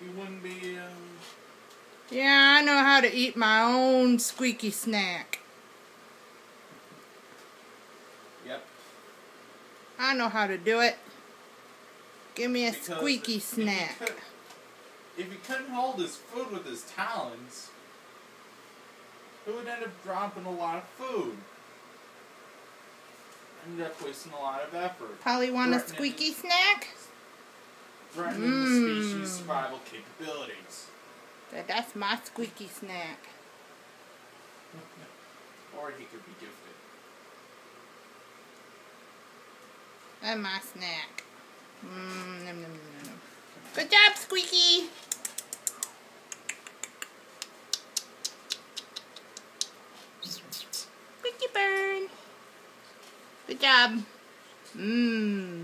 You wouldn't be, um... Yeah, I know how to eat my own squeaky snack. Yep. I know how to do it. Give me a Because squeaky if- snack. He, could, if he couldn't hold his food with his talons, he would end up dropping a lot of food. End up wasting a lot of effort. Polly want a squeaky snack? Threatening Mm. the species' survival capabilities. That- That's my squeaky snack. Or he could be gifted. That's my snack. Mm, nom, nom, nom, nom. Good job, Squeekie. Squeaky burn. Good job. Mmm.